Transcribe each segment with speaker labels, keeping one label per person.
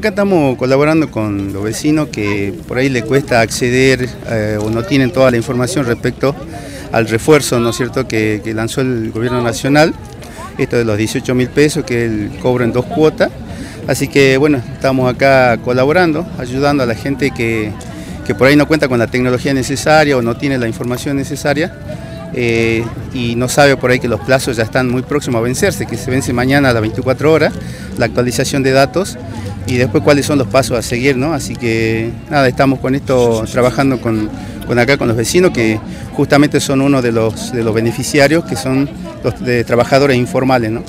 Speaker 1: Acá estamos colaborando con los vecinos que por ahí le cuesta acceder eh, o no tienen toda la información respecto al refuerzo, ¿no es cierto?, que, lanzó el gobierno nacional, esto de los 18 mil pesos que el cobro en dos cuotas. Así que bueno, estamos acá colaborando, ayudando a la gente que, que por ahí no cuenta con la tecnología necesaria o no tiene la información necesaria eh, y no sabe por ahí que los plazos ya están muy próximos a vencerse, que se vence mañana a las 24 horas la actualización de datos y después cuáles son los pasos a seguir, ¿no? Así que nada, estamos con esto trabajando con, acá con los vecinos que justamente son uno de los, de los beneficiarios que son los trabajadores informales, ¿no?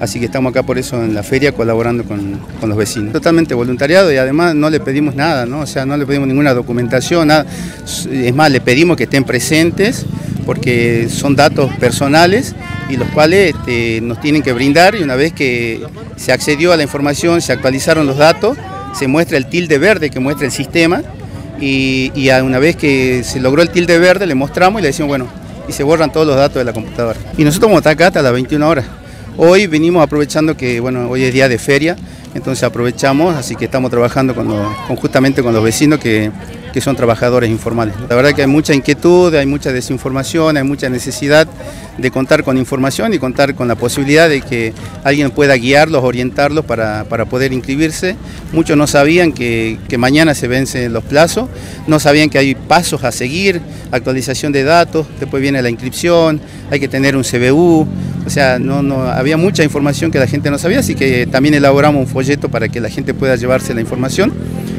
Speaker 1: Así que estamos acá por eso en la feria colaborando con, los vecinos. Totalmente voluntariado y además no le pedimos nada, ¿no? O sea, no le pedimos ninguna documentación, nada. Es más, le pedimos que estén presentes porque son datos personales y los cuales este, nos tienen que brindar y una vez que se accedió a la información, se actualizaron los datos, se muestra el tilde verde que muestra el sistema y, una vez que se logró el tilde verde le mostramos y le decimos, bueno, y se borran todos los datos de la computadora. Y nosotros vamos a hasta las 21 horas. Hoy venimos aprovechando que, bueno, hoy es día de feria, entonces aprovechamos, así que estamos trabajando con justamente con los vecinos que que son trabajadores informales. La verdad que hay mucha inquietud, hay mucha desinformación, hay mucha necesidad de contar con información y contar con la posibilidad de que alguien pueda guiarlos, orientarlos para, poder inscribirse. Muchos no sabían que, mañana se vencen los plazos, no sabían que hay pasos a seguir, actualización de datos, después viene la inscripción, hay que tener un CBU, o sea, no, no, había mucha información que la gente no sabía, así que también elaboramos un folleto para que la gente pueda llevarse la información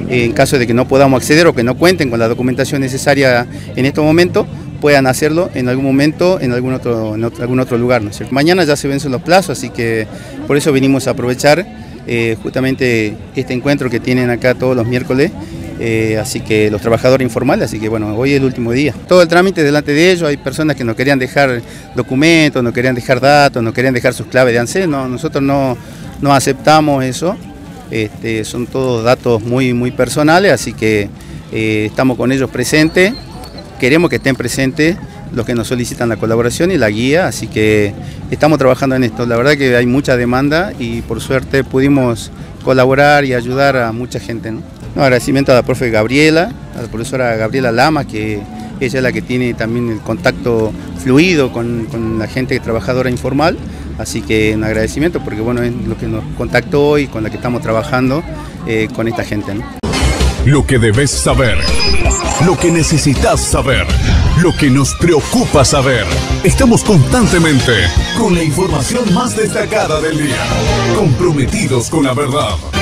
Speaker 1: en caso de que no podamos acceder o que no cuenten con la documentación necesaria en estos momentos, puedan hacerlo en algún momento en algún otro, lugar. ¿no Mañana ya se vencen los plazos, así que por eso venimos a aprovechar eh, justamente este encuentro que tienen acá todos los miércoles. Eh, así que los trabajadores informales, así que bueno, hoy es el último día. Todo el trámite delante de ellos, hay personas que no querían dejar documentos, no querían dejar datos, no querían dejar sus claves de ANSES, no, nosotros no, no aceptamos eso, este, son todos datos muy, muy personales, así que eh, estamos con ellos presentes. Queremos que estén presentes los que nos solicitan la colaboración y la guía, así que estamos trabajando en esto. La verdad que hay mucha demanda y por suerte pudimos colaborar y ayudar a mucha gente. ¿no? agradecimiento a la profe Gabriela, a la profesora Gabriela Lama, que ella es la que tiene también el contacto fluido con, con la gente trabajadora informal. Así que un agradecimiento porque bueno, es lo que nos contactó y con la que estamos trabajando eh, con esta gente.
Speaker 2: Lo que debes saber, lo que necesitas saber, lo que nos preocupa saber. Estamos constantemente con la información más destacada del día, comprometidos con la verdad.